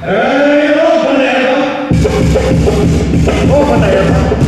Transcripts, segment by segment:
Oh, my God.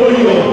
for you.